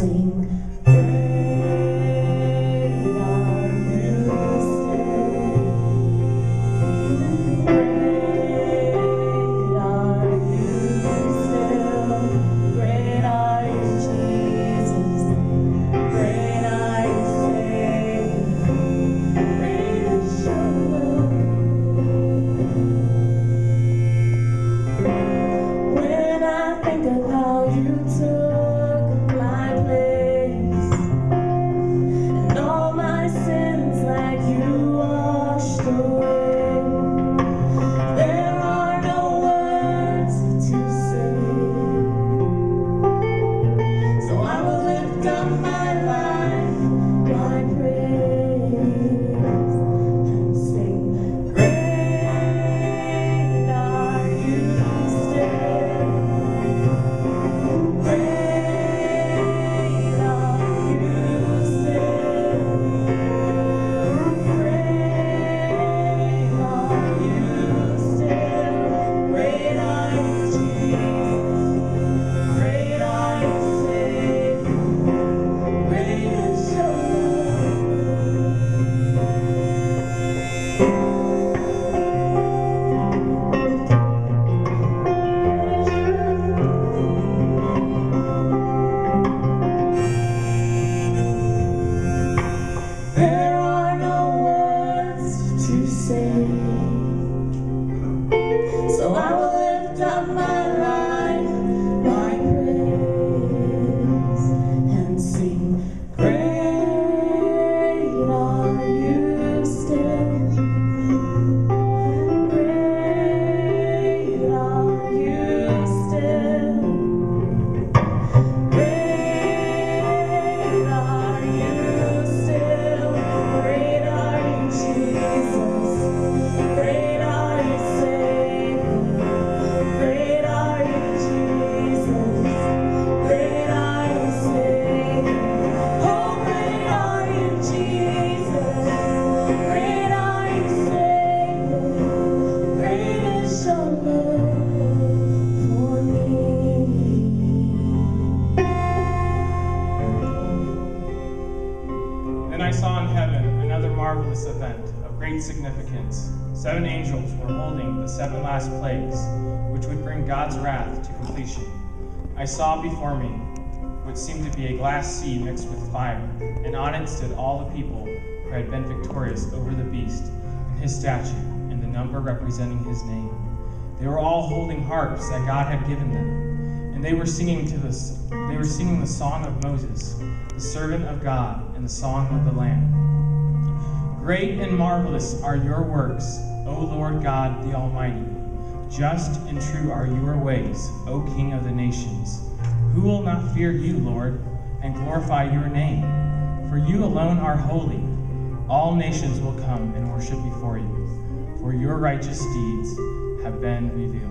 sing. Then I saw in heaven another marvelous event of great significance. Seven angels were holding the seven last plagues, which would bring God's wrath to completion. I saw before me what seemed to be a glass sea mixed with fire, and on it stood all the people who had been victorious over the beast and his statue, and the number representing his name. They were all holding harps that God had given them, and they were singing to this. They were singing the song of Moses, the servant of God, and the song of the Lamb. Great and marvelous are your works, O Lord God the Almighty. Just and true are your ways, O King of the nations. Who will not fear you, Lord, and glorify your name? For you alone are holy. All nations will come and worship before you, for your righteous deeds have been revealed.